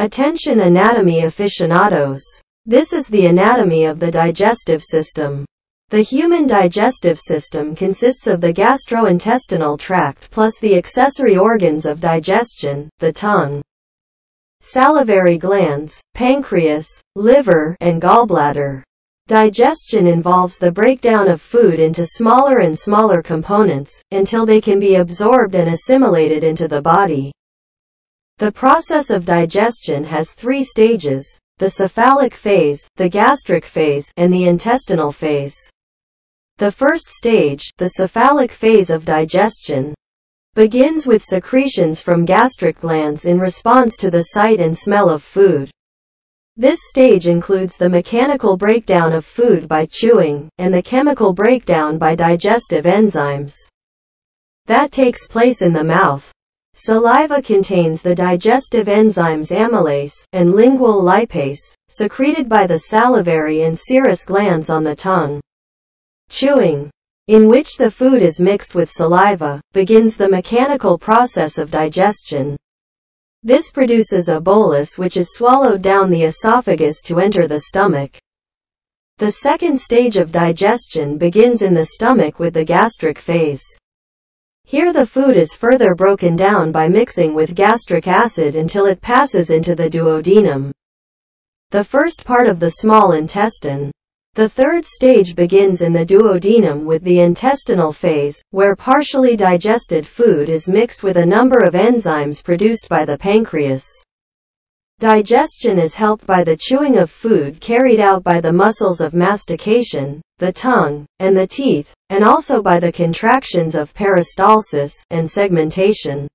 Attention anatomy aficionados. This is the anatomy of the digestive system. The human digestive system consists of the gastrointestinal tract plus the accessory organs of digestion, the tongue, salivary glands, pancreas, liver, and gallbladder. Digestion involves the breakdown of food into smaller and smaller components, until they can be absorbed and assimilated into the body. The process of digestion has three stages, the cephalic phase, the gastric phase, and the intestinal phase. The first stage, the cephalic phase of digestion, begins with secretions from gastric glands in response to the sight and smell of food. This stage includes the mechanical breakdown of food by chewing, and the chemical breakdown by digestive enzymes. That takes place in the mouth. Saliva contains the digestive enzymes amylase and lingual lipase, secreted by the salivary and serous glands on the tongue. Chewing, in which the food is mixed with saliva, begins the mechanical process of digestion. This produces a bolus which is swallowed down the esophagus to enter the stomach. The second stage of digestion begins in the stomach with the gastric phase. Here the food is further broken down by mixing with gastric acid until it passes into the duodenum, the first part of the small intestine. The third stage begins in the duodenum with the intestinal phase, where partially digested food is mixed with a number of enzymes produced by the pancreas. Digestion is helped by the chewing of food carried out by the muscles of mastication, the tongue, and the teeth, and also by the contractions of peristalsis and segmentation.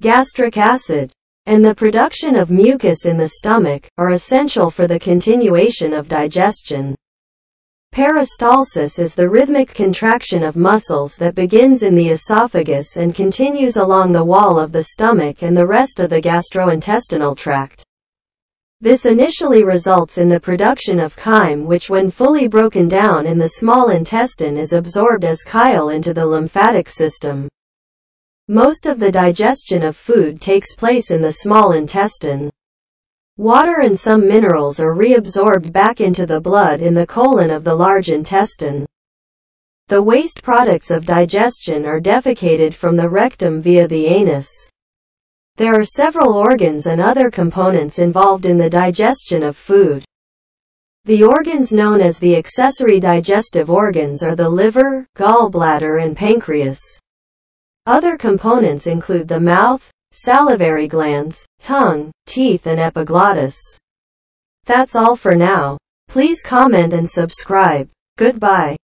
Gastric acid and the production of mucus in the stomach are essential for the continuation of digestion. Peristalsis is the rhythmic contraction of muscles that begins in the esophagus and continues along the wall of the stomach and the rest of the gastrointestinal tract. This initially results in the production of chyme which when fully broken down in the small intestine is absorbed as chyle into the lymphatic system. Most of the digestion of food takes place in the small intestine. Water and some minerals are reabsorbed back into the blood in the colon of the large intestine. The waste products of digestion are defecated from the rectum via the anus. There are several organs and other components involved in the digestion of food. The organs known as the accessory digestive organs are the liver, gallbladder and pancreas. Other components include the mouth, salivary glands, tongue, teeth and epiglottis. That's all for now. Please comment and subscribe. Goodbye.